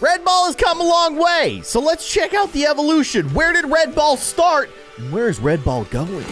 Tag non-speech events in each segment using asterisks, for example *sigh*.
Red Ball has come a long way, so let's check out the evolution. Where did Red Ball start? And where is Red Ball going?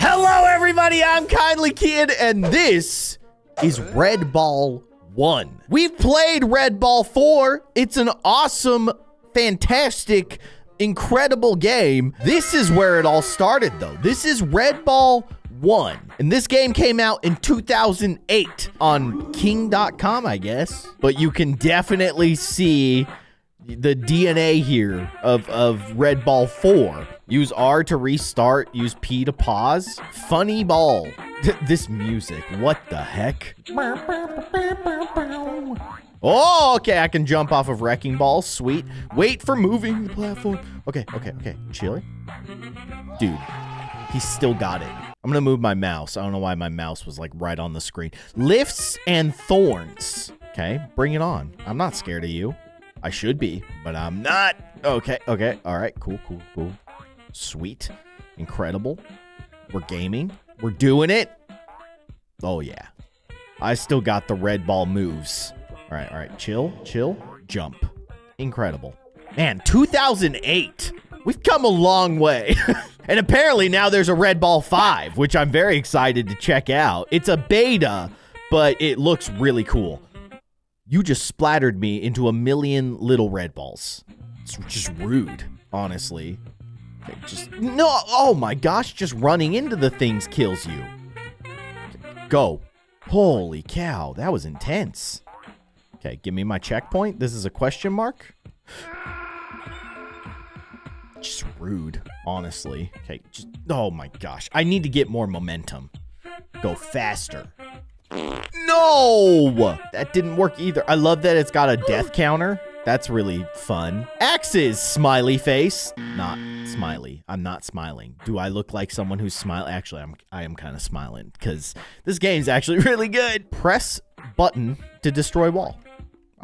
Hello, everybody. I'm Kindly Keyin, and this is Red Ball 1. We've played Red Ball 4. It's an awesome, fantastic, incredible game. This is where it all started, though. This is Red Ball 1. And this game came out in 2008 on King.com, I guess. But you can definitely see the DNA here of, of Red Ball 4. Use R to restart, use P to pause. Funny ball. this music, what the heck? Oh, okay, I can jump off of Wrecking Ball. Sweet. Wait for moving the platform. Okay, okay, okay. Chili. Dude, he still got it. I'm gonna move my mouse. I don't know why my mouse was like right on the screen. Lifts and thorns. Okay, bring it on. I'm not scared of you. I should be, but I'm not. Okay, okay. All right, cool, cool, cool. Sweet. Incredible. We're gaming. We're doing it. Oh, yeah. I still got the red ball moves. All right, all right. Chill, chill, jump. Incredible. Man, 2008. We've come a long way. *laughs* and apparently now there's a Red Ball 5, which I'm very excited to check out. It's a beta, but it looks really cool. You just splattered me into a million little red balls. It's just rude, honestly. Just no. Oh my gosh, just running into the things kills you. Go. Holy cow, that was intense. Okay, give me my checkpoint. This is a question mark. Just rude, honestly. Okay, just oh my gosh. I need to get more momentum. Go faster. No! That didn't work either. I love that it's got a death counter. That's really fun. Axes, smiley face. Not smiley. I'm not smiling. Do I look like someone who's smiling? Actually, I'm I am kind of smiling because this game's actually *laughs* really good. Press button to destroy wall.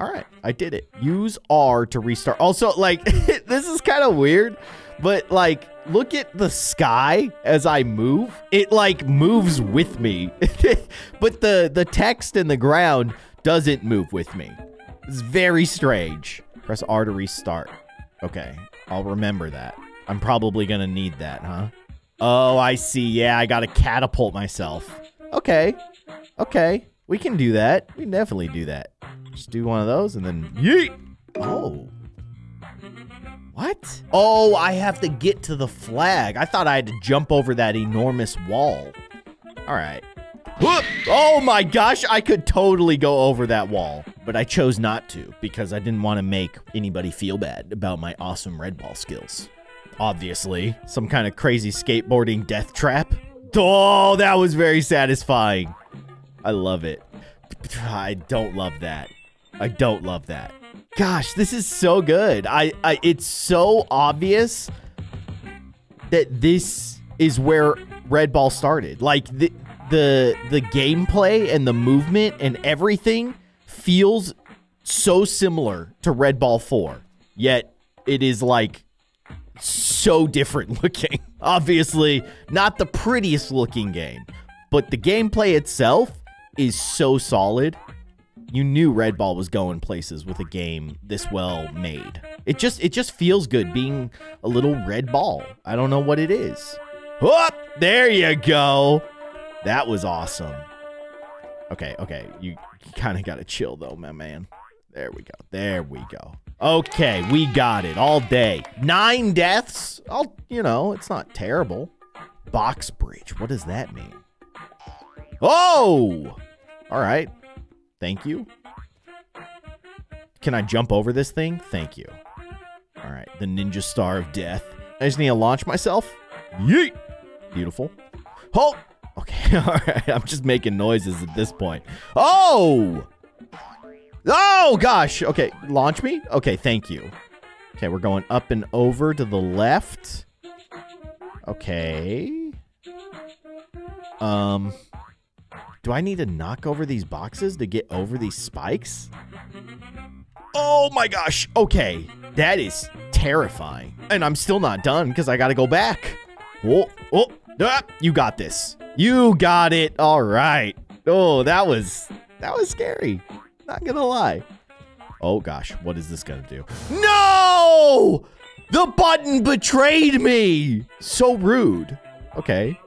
All right, I did it. Use R to restart. Also, like, *laughs* this is kind of weird, but like, look at the sky as I move. It like moves with me, *laughs* but the the text in the ground doesn't move with me. It's very strange. Press R to restart. Okay, I'll remember that. I'm probably gonna need that, huh? Oh, I see. Yeah, I gotta catapult myself. Okay, okay, we can do that. We can definitely do that. Just do one of those and then yeet. Oh. What? Oh, I have to get to the flag. I thought I had to jump over that enormous wall. All right. Whoop! Oh my gosh, I could totally go over that wall, but I chose not to because I didn't want to make anybody feel bad about my awesome red ball skills. Obviously, some kind of crazy skateboarding death trap. Oh, that was very satisfying. I love it. I don't love that. I don't love that. Gosh, this is so good. I, I it's so obvious that this is where Red Ball started. Like the the the gameplay and the movement and everything feels so similar to Red Ball 4. Yet it is like so different *laughs* looking. Obviously, not the prettiest looking game, but the gameplay itself is so solid you knew Red Ball was going places with a game this well made. It just it just feels good being a little red ball. I don't know what it is. Whoop! There you go. That was awesome. Okay, okay. You, kind of got to chill though, my man. There we go. There we go. Okay, we got it all day. Nine deaths. I'll, you know, it's not terrible. Box bridge. What does that mean? Oh! All right. Thank you. Can I jump over this thing? Thank you. All right, the ninja star of death. I just need to launch myself. Yeet! Beautiful. Oh! Okay, *laughs* all right. I'm just making noises at this point. Oh! Oh, gosh. Okay, launch me? Okay, thank you. Okay, we're going up and over to the left. Okay. Um... Do I need to knock over these boxes to get over these spikes? Oh my gosh. Okay. That is terrifying. And I'm still not done because I got to go back. Oh, oh, ah, you got this. You got it. All right. Oh, that was that was scary. Not gonna lie. Oh gosh, what is this gonna do? No! The button betrayed me! So rude. Okay.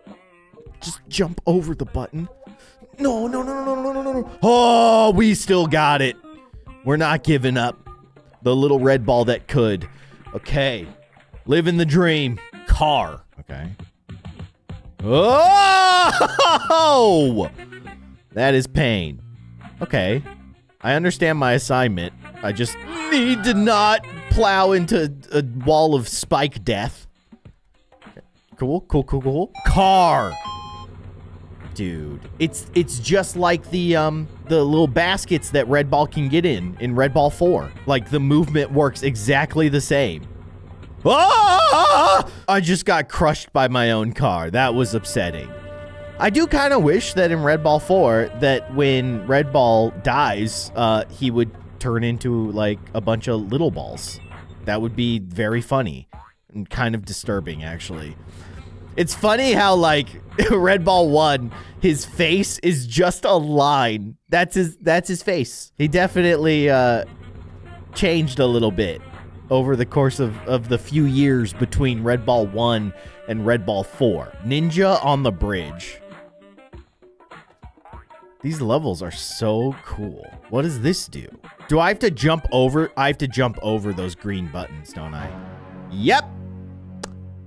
Just jump over the button. No, no, no, no, no, no, no, no. Oh, we still got it. We're not giving up. The little red ball that could. Okay. Living the dream. Car. Okay. Oh! That is pain. Okay. I understand my assignment. I just need to not plow into a wall of spike death. Cool, cool, cool, cool. Car. Dude, it's it's just like the um the little baskets that Red Ball can get in in Red Ball 4. Like the movement works exactly the same. Ah! I just got crushed by my own car. That was upsetting. I do kind of wish that in Red Ball 4 that when Red Ball dies, uh, he would turn into like a bunch of little balls. That would be very funny and kind of disturbing, actually. It's funny how like *laughs* Red Ball 1, his face is just a line. That's his that's his face. He definitely uh changed a little bit over the course of, of the few years between Red Ball 1 and Red Ball 4. Ninja on the bridge. These levels are so cool. What does this do? Do I have to jump over? I have to jump over those green buttons, don't I? Yep.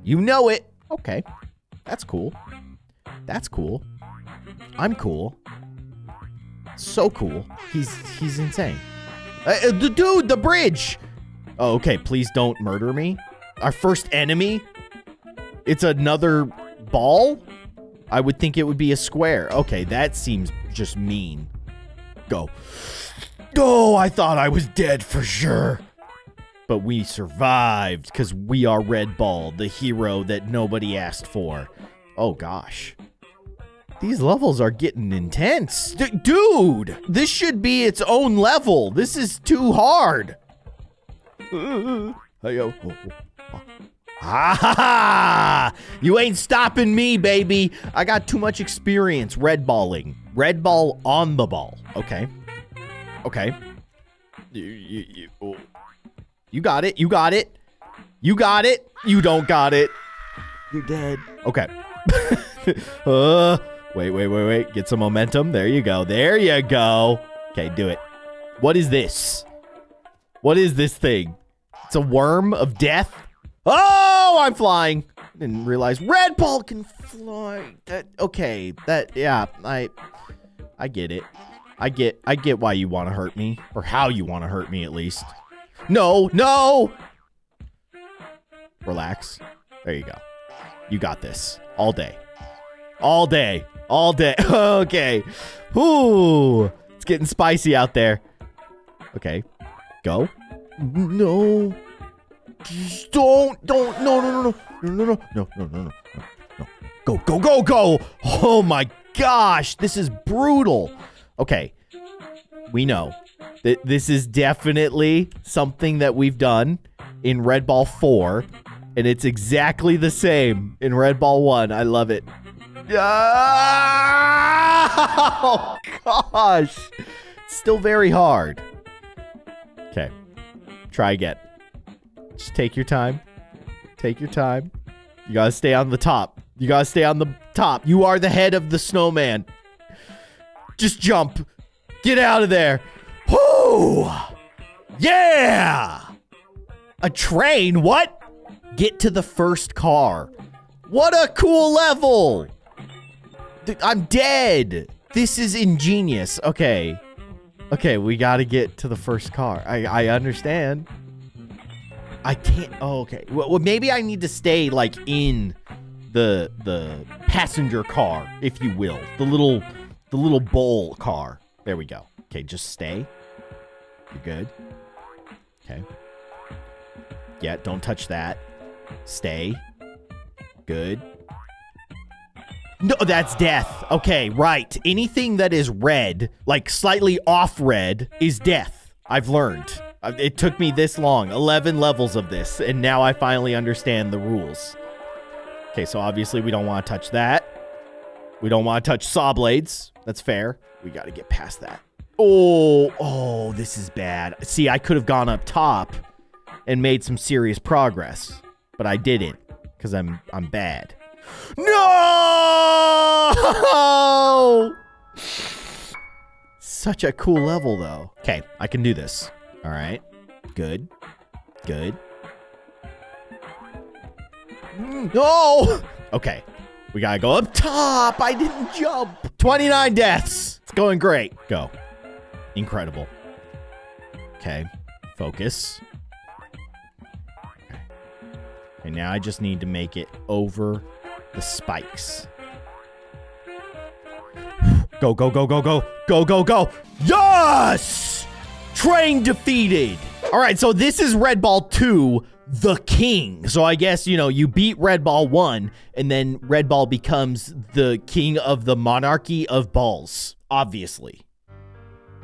You know it. Okay. That's cool. That's cool. I'm cool. So cool. He's he's insane. Uh, uh, dude, the bridge. Oh, okay. Please don't murder me. Our first enemy. It's another ball. I would think it would be a square. Okay, that seems just mean. Go. Oh, I thought I was dead for sure. But we survived because we are Red Ball, the hero that nobody asked for. Oh, gosh. These levels are getting intense. D dude, this should be its own level. This is too hard. *laughs* Hey-yo. Ha ha ha! You ain't stopping me, baby. I got too much experience red balling. Red ball on the ball. Okay. Okay. Oh. You, got it. You got it. You got it. You don't got it. You're dead. Okay. *laughs* uh, wait, wait, wait, wait. Get some momentum. There you go. There you go. Okay, do it. What is this? What is this thing? It's a worm of death? Oh, I'm flying. Didn't realize red ball can fly. That, okay, that yeah, I I get it. I get I get why you want to hurt me or how you want to hurt me at least. No, no! Relax. There you go. You got this. All day. All day. All day. *laughs* okay. Ooh. It's getting spicy out there. Okay. Go. No. Just don't. Don't. No, no, no, no. No, no, no. No, no, no, no. No. Go, go, go, go. Oh, my gosh. This is brutal. Okay. We know this is definitely something that we've done in Red Ball 4, and it's exactly the same in Red Ball 1. I love it. *laughs* Oh, gosh. Still very hard. Okay. Try again. Just take your time. Take your time. You gotta stay on the top. You gotta stay on the top. You are the head of the snowman. Just jump. Get out of there. Whoo! Yeah! A train? What? Get to the first car. What a cool level! I'm dead. This is ingenious. Okay. Okay, we gotta get to the first car. I, I understand. I can't. Oh, okay. Well, well, maybe I need to stay like in the the passenger car, if you will, the little the little bowl car. There we go. Okay, just stay. You're good. Okay. Yeah, don't touch that. Stay. Good. No, that's death. Okay, right. Anything that is red, like slightly off red, is death. I've learned. It took me this long, 11 levels of this, and now I finally understand the rules. Okay, so obviously we don't want to touch that. We don't want to touch saw blades. That's fair. We got to get past that. Oh, oh, this is bad. See, I could have gone up top and made some serious progress, but I didn't because I'm I'm bad. No! Such a cool level, though. Okay, I can do this. All right. Good. Good. No! Okay. We gotta go up top. I didn't jump. 29 deaths. It's going great. Go. Incredible. Okay. Focus. Okay. And now I just need to make it over the spikes. Go, go, go, go, go. Go, go, go. Yes! Train defeated. All right, so this is Red Ball 2, the king. So I guess, you know, you beat Red Ball 1, and then Red Ball becomes the king of the monarchy of balls, obviously.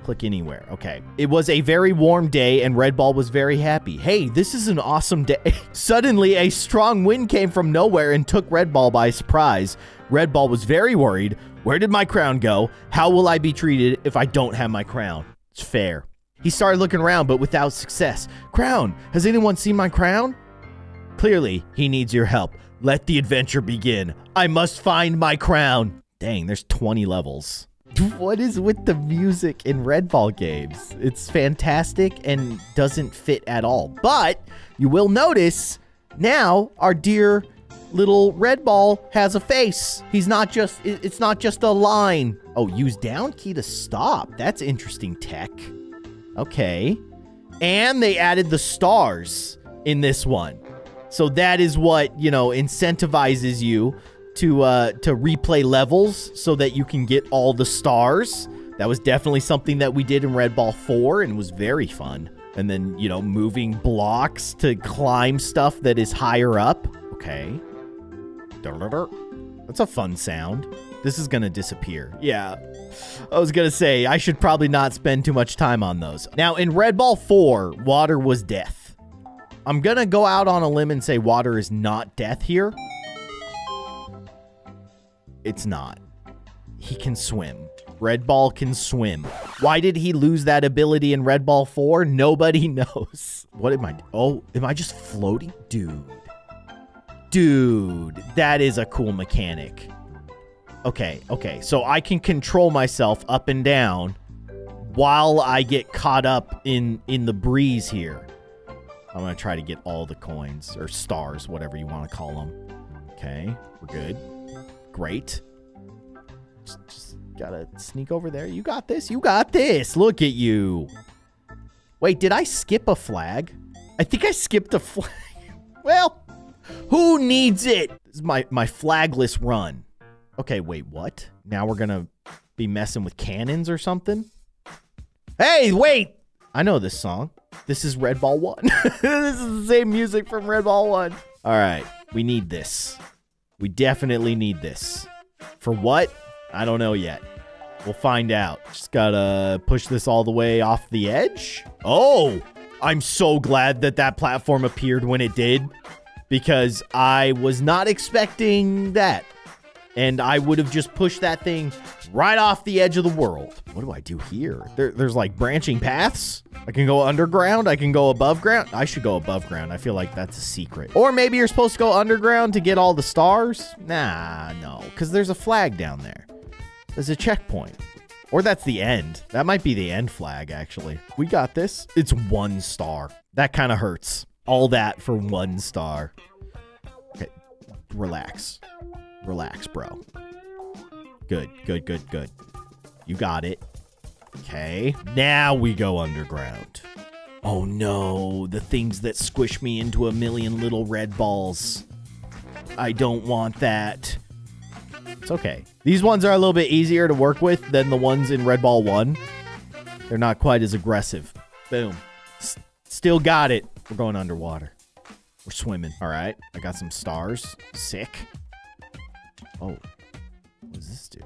Click anywhere. Okay. It was a very warm day and Red Ball was very happy. Hey, this is an awesome day. *laughs* Suddenly, a strong wind came from nowhere and took Red Ball by surprise. Red Ball was very worried. Where did my crown go? How will I be treated if I don't have my crown? It's fair. He started looking around, but without success. Crown! Has anyone seen my crown? Clearly, he needs your help. Let the adventure begin. I must find my crown. Dang, there's 20 levels. What is with the music in Red Ball games? It's fantastic and doesn't fit at all. But you will notice now our dear little Red Ball has a face. He's not just, it's not just a line. Oh, use down key to stop. That's interesting tech. Okay. And they added the stars in this one. So that is what, you know, incentivizes you to uh, to replay levels so that you can get all the stars. That was definitely something that we did in Red Ball 4 and was very fun. And then, you know, moving blocks to climb stuff that is higher up. Okay. That's a fun sound. This is going to disappear. Yeah. I was going to say, I should probably not spend too much time on those. Now, in Red Ball 4, water was death. I'm going to go out on a limb and say water is not death here. It's not. He can swim. Red Ball can swim. Why did he lose that ability in Red Ball 4? Nobody *laughs* knows. What am I? Oh, am I just floating? Dude. Dude, that is a cool mechanic. Okay, okay. So I can control myself up and down while I get caught up in in the breeze here. I'm going to try to get all the coins or stars, whatever you want to call them. Okay, we're good. Great. Just, just gotta sneak over there. You got this. You got this. Look at you. Wait, did I skip a flag? I think I skipped a flag. *laughs* well, who needs it? This is my, my flagless run. Okay, wait, what? Now we're gonna be messing with cannons or something? Hey, wait! I know this song. This is Red Ball 1. *laughs* this is the same music from Red Ball 1. All right, we need this. We definitely need this. For what? I don't know yet. We'll find out. Just gotta push this all the way off the edge. Oh, I'm so glad that that platform appeared when it did because I was not expecting that. And I would have just pushed that thing right off the edge of the world. What do I do here? There, there's like branching paths. I can go underground. I can go above ground. I should go above ground. I feel like that's a secret. Or maybe you're supposed to go underground to get all the stars. Nah, no, because there's a flag down there. There's a checkpoint. Or that's the end. That might be the end flag, actually. We got this. It's one star. That kind of hurts. All that for one star. Okay, relax. Relax, bro. Good, good, good, good. You got it. Okay, now we go underground. Oh no, the things that squish me into a million little red balls. I don't want that. It's okay. These ones are a little bit easier to work with than the ones in Red Ball 1. They're not quite as aggressive. Boom. S still got it. We're going underwater. We're swimming. All right. I got some stars. Sick. Oh. What does this do?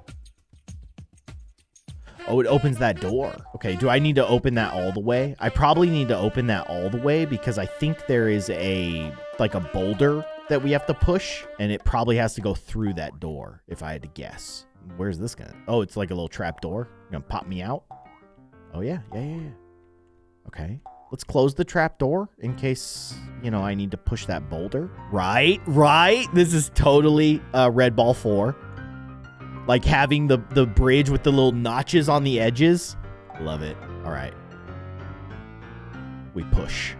Oh, it opens that door. Okay, do I need to open that all the way? I probably need to open that all the way because I think there is a, like a boulder that we have to push, and it probably has to go through that door, if I had to guess. Where's this gonna? Oh, it's like a little trap door. Gonna pop me out? Oh yeah, yeah, yeah, yeah. Okay. Let's close the trap door in case, you know, I need to push that boulder. Right, right. This is totally uh, Red Ball 4. Like having the, the bridge with the little notches on the edges. Love it. All right. We push.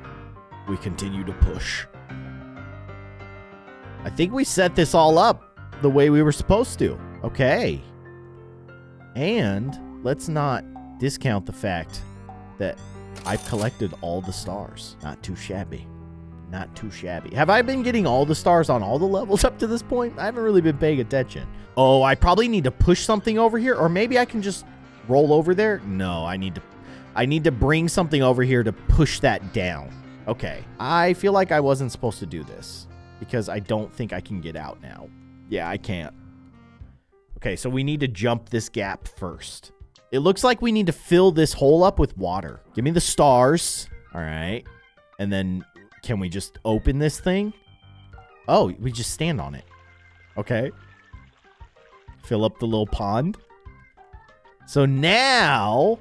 We continue to push. I think we set this all up the way we were supposed to. Okay. And let's not discount the fact that I've collected all the stars. Not too shabby. Not too shabby. Have I been getting all the stars on all the levels *laughs* up to this point? I haven't really been paying attention. Oh, I probably need to push something over here, or maybe I can just roll over there. No, I need to I need to bring something over here to push that down. Okay. I feel like I wasn't supposed to do this because I don't think I can get out now. Yeah, I can't. Okay, so we need to jump this gap first. It looks like we need to fill this hole up with water. Give me the stars. All right. And then can we just open this thing? Oh, we just stand on it. Okay. Fill up the little pond. So now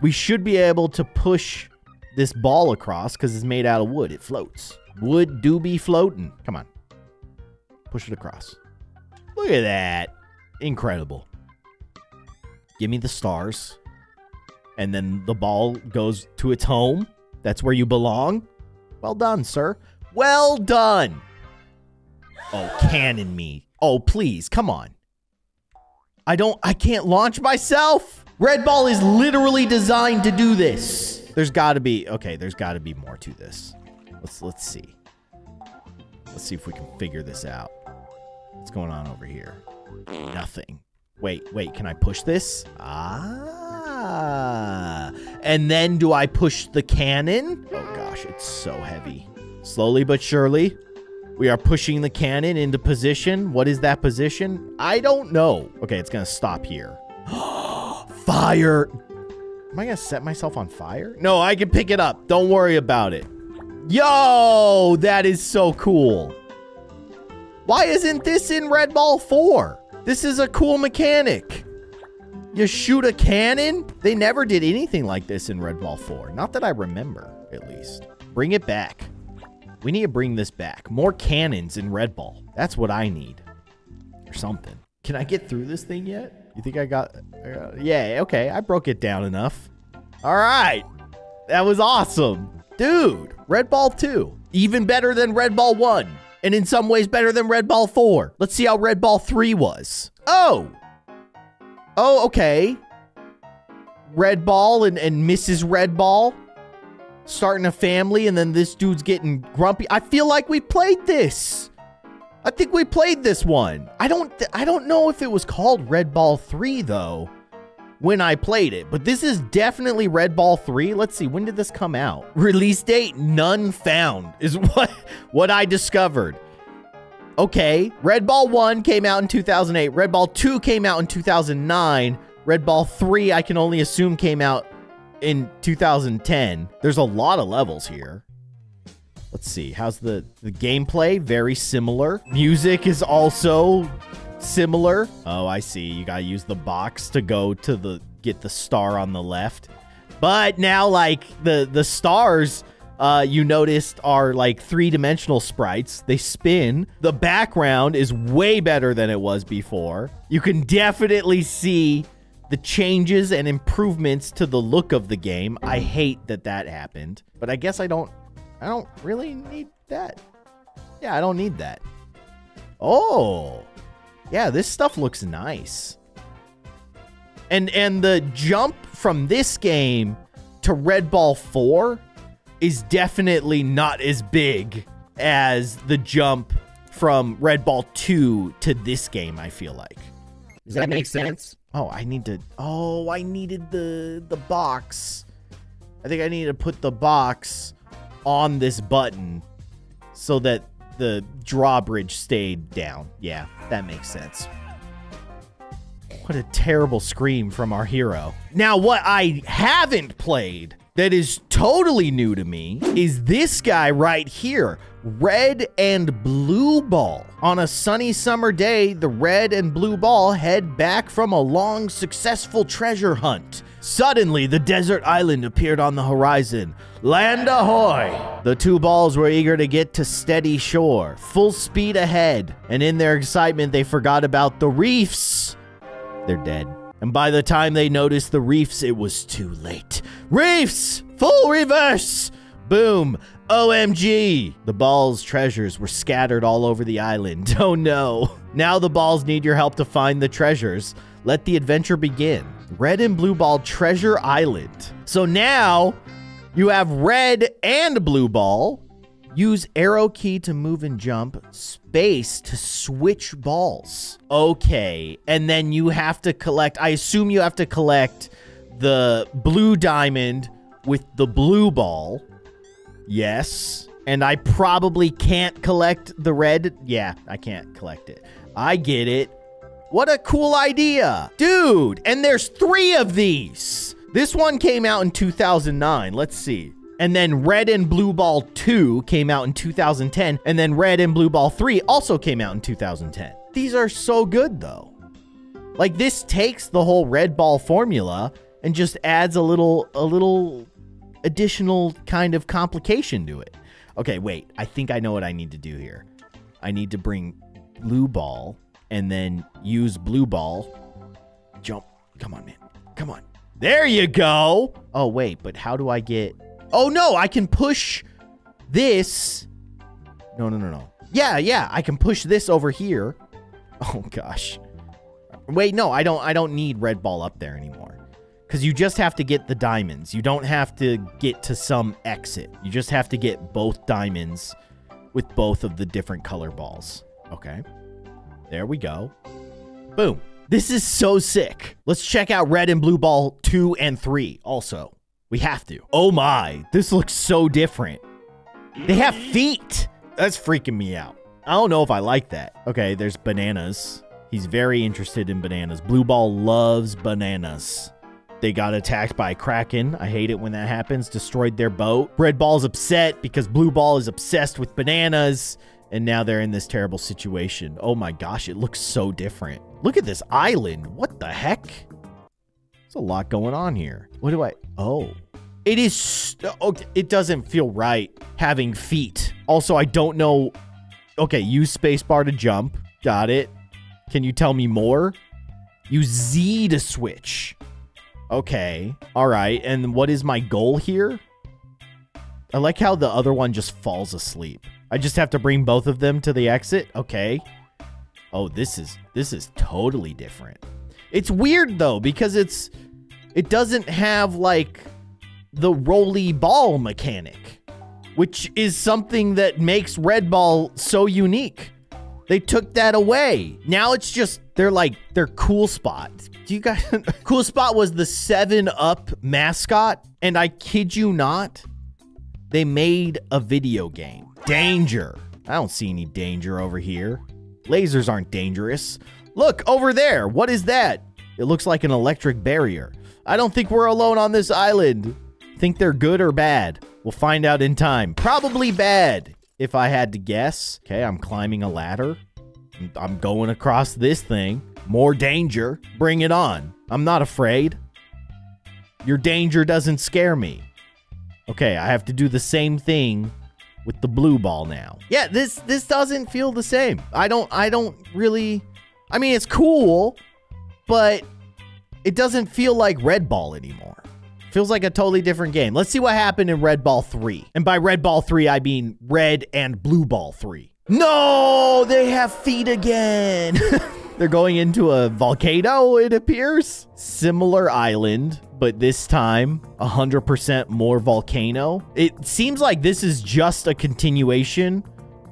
we should be able to push this ball across because it's made out of wood. It floats. Wood do be floating. Come on. Push it across. Look at that. Incredible. Give me the stars. And then the ball goes to its home. That's where you belong. Well done, sir. Well done. Oh, cannon me. Oh, please. Come on. I don't, I can't launch myself. Red Ball is literally designed to do this. There's got to be, okay, there's got to be more to this. Let's, let's see. Let's see if we can figure this out. What's going on over here? Nothing. Wait, wait, can I push this? Ah. And then do I push the cannon? Oh gosh, it's so heavy. Slowly but surely, we are pushing the cannon into position. What is that position? I don't know. Okay, it's gonna stop here. *gasps* fire. Am I gonna set myself on fire? No, I can pick it up. Don't worry about it. Yo, that is so cool. Why isn't this in Red Ball 4? This is a cool mechanic. You shoot a cannon? They never did anything like this in Red Ball 4. Not that I remember, at least. Bring it back. We need to bring this back. More cannons in Red Ball. That's what I need. Or something. Can I get through this thing yet? You think I got... Uh, yeah, okay. I broke it down enough. All right. That was awesome. Dude, Red Ball 2. Even better than Red Ball 1 and in some ways better than Red Ball 4. Let's see how Red Ball 3 was. Oh. Oh, okay. Red Ball and, and Mrs. Red Ball starting a family and then this dude's getting grumpy. I feel like we played this. I think we played this one. I don't I don't know if it was called Red Ball 3 though when I played it, but this is definitely Red Ball 3. Let's see, when did this come out? Release date, none found, is *laughs* what, what I discovered. Okay, Red Ball 1 came out in 2008. Red Ball 2 came out in 2009. Red Ball 3, I can only assume, came out in 2010. There's a lot of levels here. Let's see. How's the, the gameplay? Very similar. Music is also similar. Oh, I see. You gotta use the box to go to the get the star on the left. But now, like the the stars, uh, you noticed are like three dimensional sprites. They spin. The background is way better than it was before. You can definitely see the changes and improvements to the look of the game. I hate that that happened, but I guess I don't. I don't really need that. Yeah, I don't need that. Oh, yeah, this stuff looks nice. And and the jump from this game to Red Ball 4 is definitely not as big as the jump from Red Ball 2 to this game, I feel like. Does that make sense? Oh, I need to Oh, I needed the the box. I think I need to put the box on this button so that the drawbridge stayed down. Yeah, that makes sense. What a terrible scream from our hero. Now, what I haven't played that is totally new to me is this guy right here. Red and blue ball. On a sunny summer day, the red and blue ball head back from a long, successful treasure hunt. Suddenly, the desert island appeared on the horizon. Land ahoy! The two balls were eager to get to steady shore, full speed ahead, and in their excitement, they forgot about the reefs. They're dead. And by the time they noticed the reefs, it was too late. Reefs! Full reverse! Boom! OMG! The ball's treasures were scattered all over the island. *laughs* Oh no. Now the balls need your help to find the treasures. Let the adventure begin. Red and blue ball treasure island. So now you have red and blue ball. Use arrow key to move and jump, space to switch balls. Okay, and then you have to collect, I assume you have to collect the blue diamond with the blue ball. Yes. And I probably can't collect the red. Yeah, I can't collect it. I get it. What a cool idea. Dude, and there's three of these. This one came out in 2009. Let's see. And then Red and Blue Ball 2 came out in 2010. And then Red and Blue Ball 3 also came out in 2010. These are so good, though. Like, this takes the whole Red Ball formula and just adds a little, a little additional kind of complication to it. Okay, wait. I think I know what I need to do here. I need to bring Blue Ball and then use Blue Ball. Jump. Come on, man. Come on. There you go. Oh, wait, but how do I get... Oh, no, I can push this. No, no, no, no. Yeah, yeah, I can push this over here. *laughs* Oh, gosh. Wait, no, I don't I don't need red ball up there anymore. Because you just have to get the diamonds. You don't have to get to some exit. You just have to get both diamonds with both of the different color balls. Okay. There we go. Boom. This is so sick. Let's check out red and blue ball 2 and 3 also. We have to. Oh my, this looks so different. They have feet. That's freaking me out. I don't know if I like that. Okay, there's bananas. He's very interested in bananas. Blue ball loves bananas. They got attacked by Kraken. I hate it when that happens. Destroyed their boat. Red Ball's upset because Blue Ball is obsessed with bananas. And now they're in this terrible situation. Oh my gosh, it looks so different. Look at this island. What the heck? There's a lot going on here. What do I... Oh. It is... Okay, it doesn't feel right having feet. Also, I don't know... Okay, use spacebar to jump. Got it. Can you tell me more? Use Z to switch. Okay. All right. And what is my goal here? I like how the other one just falls asleep. I just have to bring both of them to the exit. Okay. Oh, this is this is totally different. It's weird though because it's it doesn't have like the roly ball mechanic, which is something that makes Red Ball so unique. They took that away. Now it's just they're like they're cool spot. Do you guys *laughs* cool spot was the 7 Up mascot and I kid you not, they made a video game. Danger. I don't see any danger over here. Lasers aren't dangerous. Look over there. What is that? It looks like an electric barrier. I don't think we're alone on this island. Think they're good or bad? We'll find out in time. Probably bad if I had to guess. Okay, I'm climbing a ladder. I'm going across this thing. More danger. Bring it on. I'm not afraid. Your danger doesn't scare me. Okay, I have to do the same thing with the blue ball now. Yeah, this this doesn't feel the same. I don't I don't really I mean it's cool, but it doesn't feel like red ball anymore. Feels like a totally different game. Let's see what happened in Red Ball 3. And by Red Ball 3, I mean Red and Blue Ball 3. No, they have feet again. *laughs* They're going into a volcano, it appears. Similar island, but this time 100% more volcano. It seems like this is just a continuation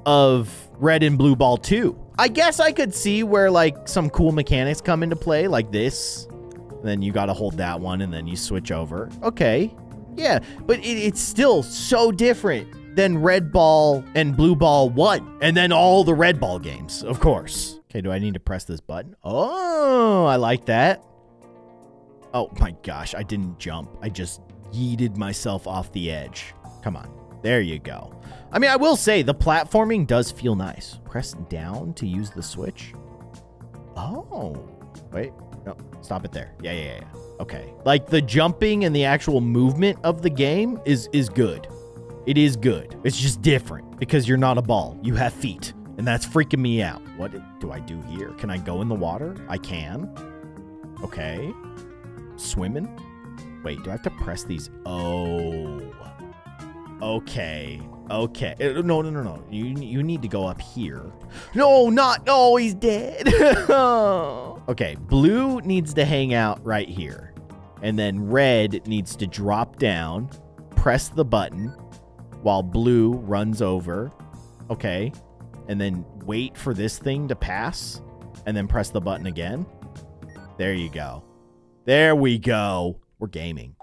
of Red and Blue Ball 2. I guess I could see where like some cool mechanics come into play like this then you got to hold that one and then you switch over. Okay. Yeah, but it, it's still so different than Red Ball and Blue Ball 1. And then all the Red Ball games, of course. Okay, do I need to press this button? Oh, I like that. Oh my gosh, I didn't jump. I just yeeted myself off the edge. Come on. There you go. I mean, I will say the platforming does feel nice. Press down to use the switch. Oh, wait. No, stop it there. Yeah, yeah, yeah. Okay. Like the jumping and the actual movement of the game is is good. It is good. It's just different because you're not a ball. You have feet. And that's freaking me out. What do I do here? Can I go in the water? I can. Okay. Swimming? Wait, do I have to press these? Oh. Okay. Okay. Uh, No, no, no, no. You you need to go up here. No, not. Oh, he's dead. *laughs* okay. Blue needs to hang out right here. And then red needs to drop down, press the button while blue runs over. Okay. And then wait for this thing to pass and then press the button again. There you go. There we go. We're gaming.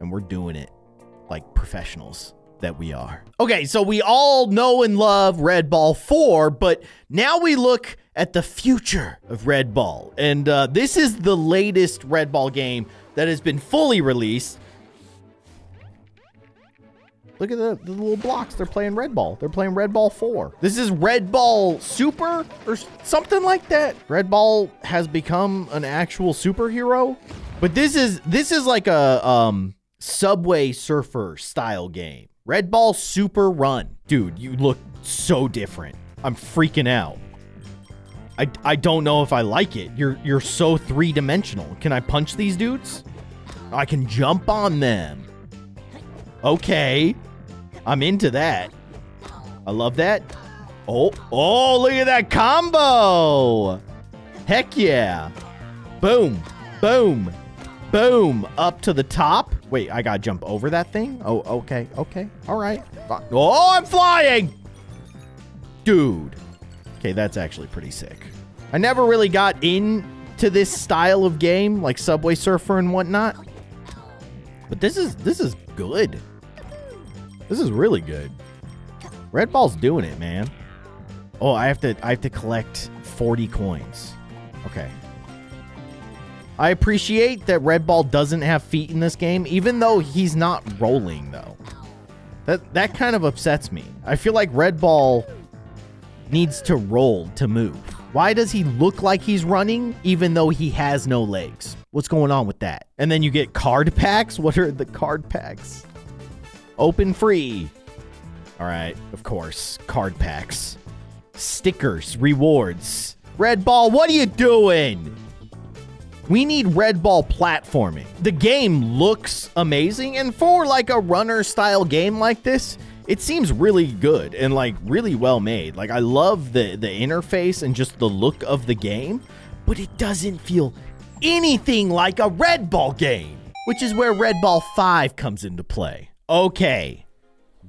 And we're doing it like professionals that we are. Okay, so we all know and love Red Ball 4, but now we look at the future of Red Ball. And uh, this is the latest Red Ball game that has been fully released. Look at the, the little blocks. They're playing Red Ball. They're playing Red Ball 4. This is Red Ball Super or something like that. Red Ball has become an actual superhero. But this is this is like a um Subway Surfer style game. Red Ball Super Run. Dude, you look so different. I'm freaking out. I, I don't know if I like it. You're you're so three-dimensional. Can I punch these dudes? I can jump on them. Okay. I'm into that. I love that. Oh, oh, look at that combo. Heck yeah. Boom, boom, boom. Up to the top. Wait, I gotta jump over that thing? Oh, okay, okay. All right. Oh, I'm flying. Dude. Okay, that's actually pretty sick. I never really got into this style of game, like Subway Surfer and whatnot. But this is this is good. This is really good. Red Ball's doing it, man. Oh, I have to I have to collect 40 coins. Okay. I appreciate that Red Ball doesn't have feet in this game, even though he's not rolling though. That that kind of upsets me. I feel like Red Ball needs to roll to move. Why does he look like he's running even though he has no legs? What's going on with that? And then you get card packs? *laughs* What are the card packs? Open free. All right, of course, card packs. Stickers, rewards. Red Ball, what are you doing? We need Red Ball platforming. The game looks amazing, and for like a runner style game like this, it seems really good and like really well made. Like I love the the interface and just the look of the game, but it doesn't feel anything like a Red Ball game, which is where Red Ball 5 comes into play. Okay.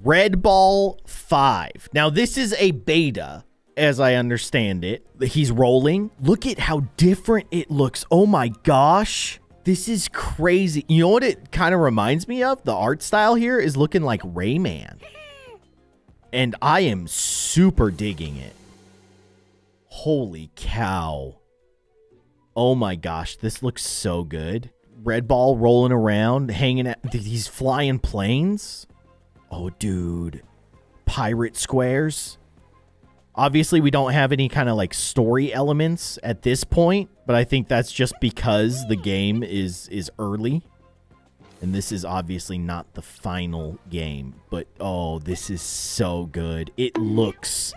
Red Ball 5. Now this is a beta as I understand it. He's rolling. Look at how different it looks. Oh my gosh. This is crazy. You know what it kind of reminds me of? The art style here is looking like Rayman. And I am super digging it. Holy cow. Oh my gosh, this looks so good. Red ball rolling around, hanging at these flying planes. Oh, dude. Pirate squares. Obviously, we don't have any kind of like story elements at this point, but I think that's just because the game is is early. And this is obviously not the final game, but oh, this is so good. It looks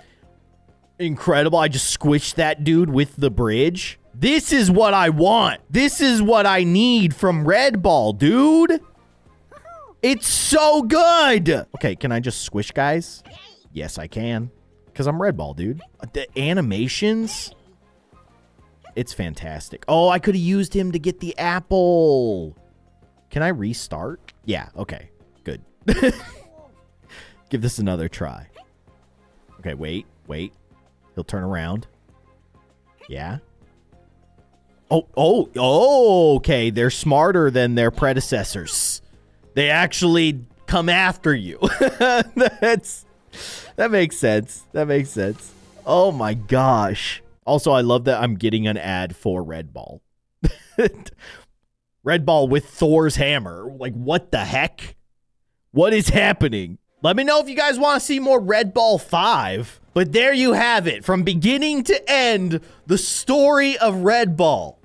incredible. I just squished that dude with the bridge. This is what I want. This is what I need from Red Ball, dude. It's so good. Okay, can I just squish guys? Yes, I can. Because I'm Red Ball, dude. The animations, it's fantastic. Oh, I could have used him to get the apple. Can I restart? Yeah, okay. Good. *laughs* Give this another try. Okay, wait, wait. He'll turn around. Yeah. Oh, oh, oh, okay. They're smarter than their predecessors. They actually come after you. *laughs* That's that makes sense. That makes sense. Oh my gosh. Also, I love that I'm getting an ad for Red Ball. *laughs* Red Ball with Thor's hammer. Like, what the heck? What is happening? Let me know if you guys want to see more Red Ball 5. But there you have it. From beginning to end, the story of Red Ball.